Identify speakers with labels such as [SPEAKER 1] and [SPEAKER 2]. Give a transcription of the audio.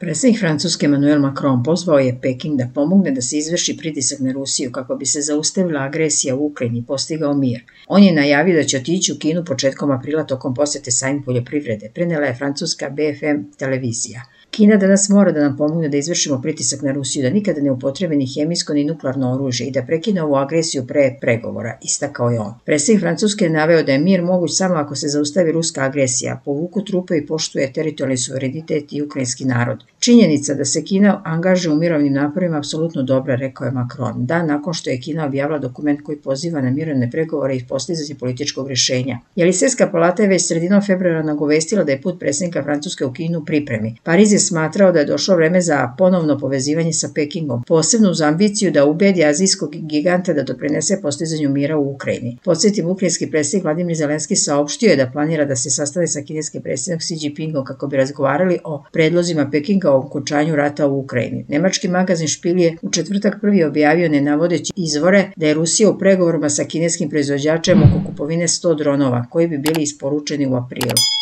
[SPEAKER 1] Predsjednik Francuske Emmanuel Macron pozvao je Peking da pomogne da se izvrši pritisak na Rusiju kako bi se zaustavila agresija u Ukrajini i postigao mir. On je najavio da će otići u Kinu početkom aprila tokom posete sajmu poljoprivrede, prenela je francuska BFM televizija. Kina danas mora da nam pomogne da izvršimo pritisak na Rusiju da nikada ne upotrebe ni hemijsko ni nuklearno oružje i da prekine ovu agresiju pre pregovora, istakao je on. Predsjednik Francuske je naveo da je mir moguć samo ako se zaustavi ruska agresija, povuku trupe i poštuje teritorijalni suverenitet i ukrajinski narod. Činjenica da se Kina angaže u mirovnim naporima apsolutno dobra, rekao je Macron, dan nakon što je Kina objavila dokument koji poziva na mirovne pregovore i postizanje političkog rješenja. Jelisejska palata je već sredinom februara nagovestila da je put predsjednika Francuske u Kinu pripremi. Pariz je smatrao da je došlo vreme za ponovno povezivanje sa Pekingom, posebno uz ambiciju da ubedi azijskog giganta da doprinese postizanju mira u Ukrajini. Podsjetim, ukrajinski predsjednik Vladimir Zelenski saopštio je da planira da se sastane sa kineskim predsjednikom Xi Jinpingom kako bi razgovarali o predlozima Pekinga o okončanju rata u Ukrajini. Nemački magazin Špil je u četvrtak prvi objavio ne navodeći izvore da je Rusija u pregovorima sa kineskim proizvođačem oko kupovine 100 dronova koji bi bili isporučeni u aprilu.